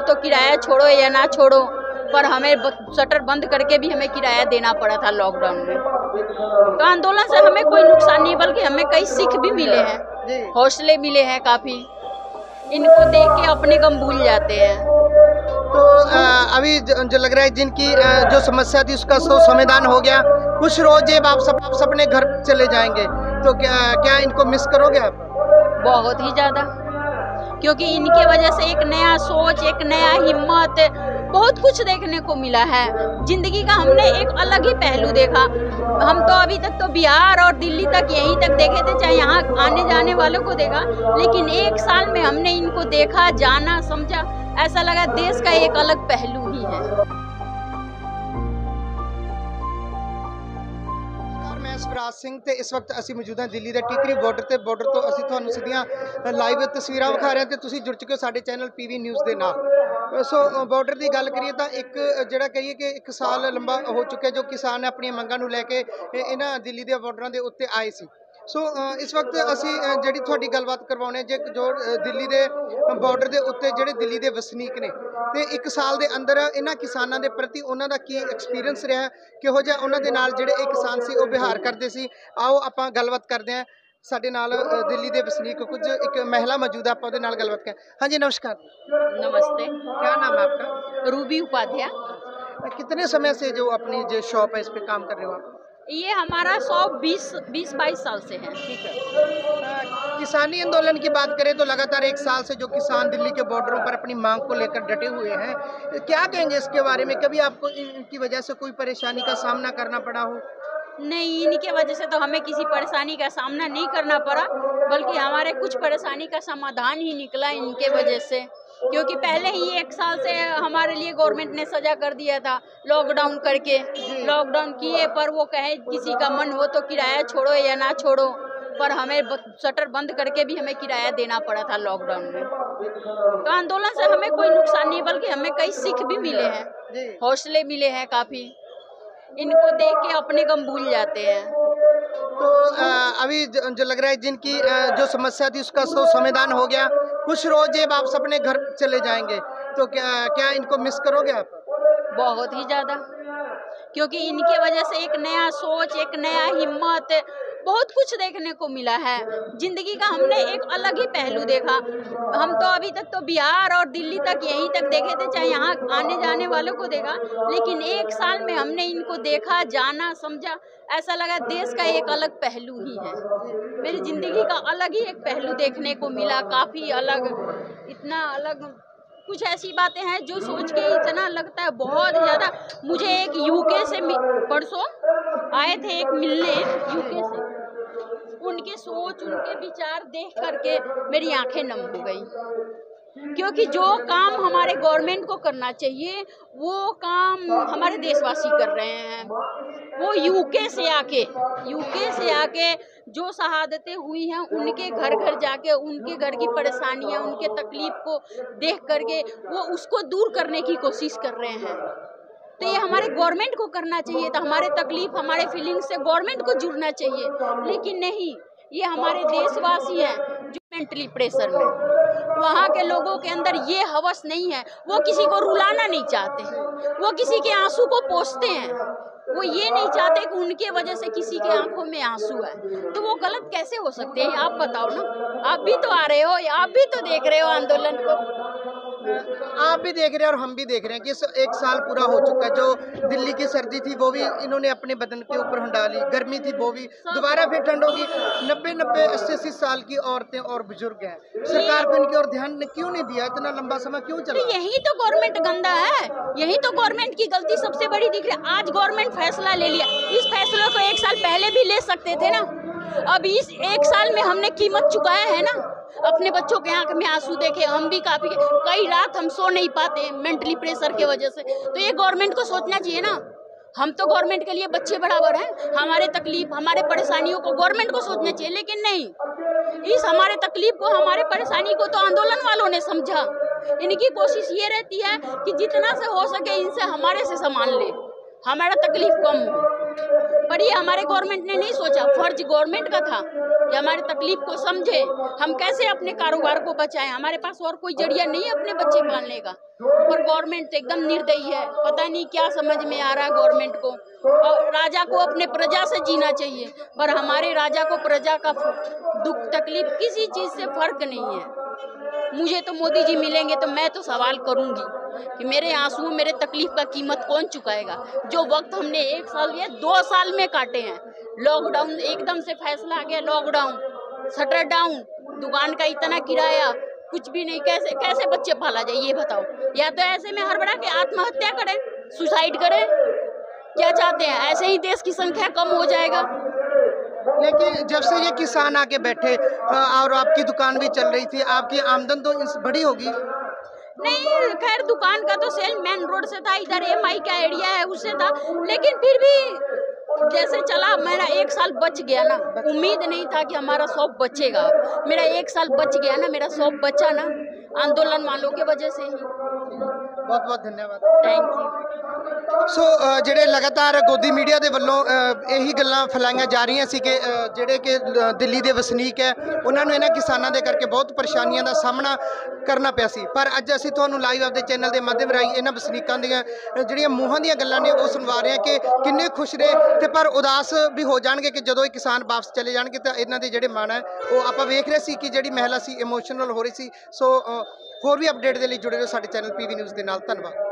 तो किराया छोड़ो या ना छोड़ो। पर हमें शटर बंद करके भी हमें किराया देना पड़ा था लॉकडाउन में। तो आंदोलन से हमें कोई नुकसान नहीं बल्कि हमें कई सिख भी मिले हैं। हौसले मिले हैं काफ़ी। इनको देख के अपने गम भूल जाते हैं। तो आ, अभी जो लग रहा है जिनकी जो समस्या थी उसका सो समाधान हो गया। कुछ रोज जब आप सब, आप अपने घर चले जाएँगे। तो क्या क्या इनको मिस करोगे आप? बहुत ही ज़्यादा। क्योंकि इनके वजह से एक नया सोच, एक नया हिम्मत, बहुत कुछ देखने को मिला है। ज़िंदगी का हमने एक अलग ही पहलू देखा। हम तो अभी तक तो बिहार और दिल्ली तक यहीं तक देखे थे, चाहे यहाँ आने जाने वालों को देखा। लेकिन एक साल में हमने इनको देखा, जाना, समझा, ऐसा लगा देश का एक अलग पहलू ही है। ਸਵਰਾਜ ਸਿੰਘ ਤੇ ਇਸ ਵਕਤ ਅਸੀਂ ਮੌਜੂਦ ਹਾਂ ਦਿੱਲੀ ਦੇ ਟਿਕਰੀ ਬਾਰਡਰ ਤੇ। ਬਾਰਡਰ ਤੋਂ ਅਸੀਂ ਤੁਹਾਨੂੰ ਸਿੱਧੀਆਂ ਲਾਈਵ ਤਸਵੀਰਾਂ ਵਿਖਾ ਰਹੇ ਹਾਂ ਤੇ ਤੁਸੀਂ ਜੁੜ ਚੁੱਕੇ ਹੋ ਸਾਡੇ ਚੈਨਲ ਪੀਵੀ ਨਿਊਜ਼ ਦੇ ਨਾਲ। ਸੋ ਬਾਰਡਰ ਦੀ ਗੱਲ ਕਰੀਏ ਤਾਂ ਇੱਕ ਜਿਹੜਾ ਕਹੀਏ ਕਿ ਇੱਕ ਸਾਲ ਲੰਬਾ ਹੋ ਚੁੱਕਿਆ ਜੋ ਕਿਸਾਨ ਆਪਣੀਆਂ ਮੰਗਾਂ ਨੂੰ ਲੈ ਕੇ ਇਹਨਾਂ ਦਿੱਲੀ ਦੇ ਬਾਰਡਰਾਂ ਦੇ ਉੱਤੇ ਆਏ ਸੀ। ਸੋ ਇਸ ਵਕਤ ਅਸੀਂ ਜਿਹੜੀ ਤੁਹਾਡੀ ਗੱਲਬਾਤ ਕਰਵਾਉਣੇ ਜੇ ਜੋ ਦਿੱਲੀ ਦੇ ਬਾਰਡਰ ਦੇ ਉੱਤੇ ਜਿਹੜੇ ਦਿੱਲੀ ਦੇ ਵਸਨੀਕ ਨੇ ਤੇ ਇੱਕ ਸਾਲ ਦੇ ਅੰਦਰ ਇਹਨਾਂ ਕਿਸਾਨਾਂ ਦੇ ਪ੍ਰਤੀ ਉਹਨਾਂ ਦਾ ਕੀ ਐਕਸਪੀਰੀਅੰਸ ਰਿਹਾ ਕਿਹੋ ਜਿਹਾ ਉਹਨਾਂ ਦੇ ਨਾਲ ਜਿਹੜੇ ਇਹ ਕਿਸਾਨ ਸੀ ਉਹ ਵਿਹਾਰ ਕਰਦੇ ਸੀ ਆਓ ਆਪਾਂ ਗੱਲਬਾਤ ਕਰਦੇ ਹਾਂ ਸਾਡੇ ਨਾਲ ਦਿੱਲੀ ਦੇ ਵਸਨੀਕ ਕੁਝ ਇੱਕ ਮਹਿਲਾ ਮੌਜੂਦ ਆਪਾਂ ਉਹਦੇ ਨਾਲ ਗੱਲਬਾਤ ਕਰ ਹਾਂਜੀ ਨਮਸਕਾਰ नमस्ते क्या नाम है आपका रूबी उपाध्याय कितने समय से जो अपनी जो शॉप है इस पे काम कर रहे हो आप ये हमारा सौ बीस बीस बाईस साल से है। ठीक है। किसानी आंदोलन की बात करें तो लगातार एक साल से जो किसान दिल्ली के बॉर्डरों पर अपनी मांग को लेकर डटे हुए हैं क्या कहेंगे इसके बारे में? कभी आपको इनकी वजह से कोई परेशानी का सामना करना पड़ा हो? नहीं इनके वजह से तो हमें किसी परेशानी का सामना नहीं करना पड़ा बल्कि हमारे कुछ परेशानी का समाधान ही निकला इनके वजह से। क्योंकि पहले ही एक साल से हमारे लिए गवर्नमेंट ने सजा कर दिया था लॉकडाउन करके। लॉकडाउन किए, पर वो कहे किसी का मन हो तो किराया छोड़ो या ना छोड़ो, पर हमें शटर बंद करके भी हमें किराया देना पड़ा था लॉकडाउन में। तो आंदोलन से हमें कोई नुकसान नहीं, बल्कि हमें कई सीख भी मिले हैं। हौसले मिले हैं काफ़ी। इनको देख के अपने गम भूल जाते हैं। तो अभी जो लग रहा है जिनकी जो समस्या थी, उसका सो, समाधान हो गया। कुछ रोज जब आप अपने घर चले जाएँगे। तो क्या क्या इनको मिस करोगे आप? बहुत ही ज़्यादा। क्योंकि इनके वजह से एक नया सोच, एक नया हिम्मत बहुत कुछ देखने को मिला है। ज़िंदगी का हमने एक अलग ही पहलू देखा। हम तो अभी तक तो बिहार और दिल्ली तक यहीं तक देखे थे, चाहे यहाँ आने जाने वालों को देखा, लेकिन एक साल में हमने इनको देखा, जाना, समझा, ऐसा लगा देश का एक अलग पहलू ही है। मेरी ज़िंदगी का अलग ही एक पहलू देखने को मिला, काफ़ी अलग, इतना अलग कुछ ऐसी बातें हैं जो सोच के इतना लगता है, बहुत ज़्यादा। मुझे एक यूके से परसों आए थे एक मिलने यूके से। उनके सोच, उनके विचार देख करके मेरी आँखें नम हो गई। क्योंकि जो काम हमारे गवर्नमेंट को करना चाहिए, वो काम हमारे देशवासी कर रहे हैं। वो यूके से आके यूके से आके जो शहादतें हुई हैं, उनके घर घर जाके, उनके घर की परेशानियाँ, उनके तकलीफ़ को देख करके वो उसको दूर करने की कोशिश कर रहे हैं। तो ये हमारे गवर्नमेंट को करना चाहिए था, हमारे तकलीफ़, हमारे फीलिंग्स से गवर्नमेंट को जुड़ना चाहिए। लेकिन नहीं, ये हमारे देशवासी हैं जो मेंटली प्रेशर में वहाँ के लोगों के अंदर ये हवस नहीं है। वो किसी को रुलाना नहीं चाहते वो किसी के आँसू को पोसते हैं। वो ये नहीं चाहते कि उनके वजह से किसी के आँखों में आँसू है तो वो गलत कैसे हो सकते हैं? आप बताओ ना। आप भी तो आ रहे हो, आप भी तो देख रहे हो आंदोलन को। आप भी देख रहे हैं और हम भी देख रहे हैं कि एक साल पूरा हो चुका है। जो दिल्ली की सर्दी थी, वो भी इन्होंने अपने बदन के ऊपर हंडा ली। गर्मी थी, वो भी। दोबारा फिर ठंड होगी नब्बे नब्बे अस्सी अस्सी साल की औरतें और बुज़ुर्ग हैं। सरकार को इनकी और ध्यान क्यों नहीं दिया? इतना लंबा समय क्यों चला? यही तो गवर्नमेंट गंदा है। यही तो गवर्नमेंट की गलती सबसे बड़ी दिख रही है। आज गवर्नमेंट फैसला ले लिया। इस फैसले को एक साल पहले भी ले सकते थे ना। अब इस एक साल में हमने कीमत चुकाया है ना। अपने बच्चों के आँख में आँसू देखे, हम भी काफ़ी, कई रात हम सो नहीं पाते मेंटली प्रेशर के वजह से। तो ये गवर्नमेंट को सोचना चाहिए ना। हम तो गवर्नमेंट के लिए बच्चे बराबर हैं। हमारे तकलीफ़, हमारे परेशानियों को गवर्नमेंट को सोचना चाहिए, लेकिन नहीं। इस हमारे तकलीफ़ को, हमारे परेशानी को तो आंदोलन वालों ने समझा। इनकी कोशिश ये रहती है कि जितना से हो सके इनसे हमारे से सामान ले। हमारा तकलीफ़ कम हो। पर ये हमारे गवर्नमेंट ने नहीं सोचा। फ़र्ज़ गवर्नमेंट का था कि हमारी तकलीफ़ को समझे। हम कैसे अपने कारोबार को बचाएँ? हमारे पास और कोई ज़रिया नहीं है अपने बच्चे पालने का। पर गवर्नमेंट एकदम निर्दयी है। पता नहीं क्या समझ में आ रहा है गवर्नमेंट को। और राजा को अपने प्रजा से जीना चाहिए। पर हमारे राजा को प्रजा का दुख, तकलीफ़ किसी चीज़ से फ़र्क नहीं है। मुझे तो मोदी जी मिलेंगे तो मैं तो सवाल करूँगी। कि मेरे आंसुओं मेरे तकलीफ़ का कीमत कौन चुकाएगा? जो वक्त हमने एक साल या दो साल में काटे हैं। लॉकडाउन एकदम से फैसला आ गया लॉकडाउन शटर डाउन दुकान का इतना किराया, कुछ भी नहीं, कैसे कैसे बच्चे पाला जाए, ये बताओ। या तो ऐसे में हड़बड़ा के आत्महत्या करें सुसाइड करें। क्या चाहते हैं? ऐसे ही देश की संख्या कम हो जाएगा। लेकिन जब से ये किसान आके बैठे और आपकी दुकान भी चल रही थी, आपकी आमदन तो बड़ी होगी। नहीं खैर, दुकान का तो सेल मेन रोड से था, इधर एम आई का एरिया है, उससे था। लेकिन फिर भी जैसे चला, मेरा एक साल बच गया ना। उम्मीद नहीं था कि हमारा शॉप बचेगा। मेरा एक साल बच गया ना, मेरा शॉप बचा ना, आंदोलन वालों के वजह से ही। ਬਹੁਤ ਬਹੁਤ ਧੰਨਵਾਦ ਥੈਂਕ ਯੂ ਸੋ ਜਿਹੜੇ ਲਗਾਤਾਰ ਗੋਦੀ ਮੀਡੀਆ ਦੇ ਵੱਲੋਂ ਇਹੀ ਗੱਲਾਂ ਫੈਲਾਈਆਂ ਜਾ ਰਹੀਆਂ ਸੀ ਕਿ ਜਿਹੜੇ ਕਿ ਦਿੱਲੀ ਦੇ ਵਸਨੀਕ ਹੈ ਉਹਨਾਂ ਨੂੰ ਇਹਨਾਂ ਕਿਸਾਨਾਂ ਦੇ ਕਰਕੇ ਬਹੁਤ ਪਰੇਸ਼ਾਨੀਆਂ ਦਾ ਸਾਹਮਣਾ ਕਰਨਾ ਪਿਆ ਸੀ। ਪਰ ਅੱਜ ਅਸੀਂ ਤੁਹਾਨੂੰ ਲਾਈਵ ਆਪਦੇ ਚੈਨਲ ਦੇ ਮਾਧਿਅਮ ਰਾਹੀਂ ਇਹਨਾਂ ਵਸਨੀਕਾਂ ਦੀਆਂ ਜਿਹੜੀਆਂ ਮੂੰਹਾਂ ਦੀਆਂ ਗੱਲਾਂ ਨੇ ਉਹ ਸੁਣਵਾ ਰਹੇ ਹਾਂ ਕਿ ਕਿੰਨੇ ਖੁਸ਼ ਰਹੇ ਤੇ ਪਰ ਉਦਾਸ ਵੀ ਹੋ ਜਾਣਗੇ ਕਿ ਜਦੋਂ ਇਹ ਕਿਸਾਨ ਵਾਪਸ ਚਲੇ ਜਾਣਗੇ ਤਾਂ ਇਹਨਾਂ ਦੇ ਜਿਹੜੇ ਮਨ ਹੈ ਉਹ ਆਪਾਂ ਵੇਖ ਰਹੇ ਸੀ ਕਿ ਜਿਹੜੀ ਮਹਿਲਾ ਸੀ ਇਮੋਸ਼ਨਲ ਹੋ ਰਹੀ ਸੀ। ਸੋ ਹੋਰ ਵੀ ਅਪਡੇਟ ਦੇ ਲਈ ਜੁੜੇ ਰਹੋ ਸਾਡੇ ਚੈਨਲ ਪੀਵੀ ਨਿਊਜ਼ ਦੇ ਨਾਲ। ਧੰਨਵਾਦ।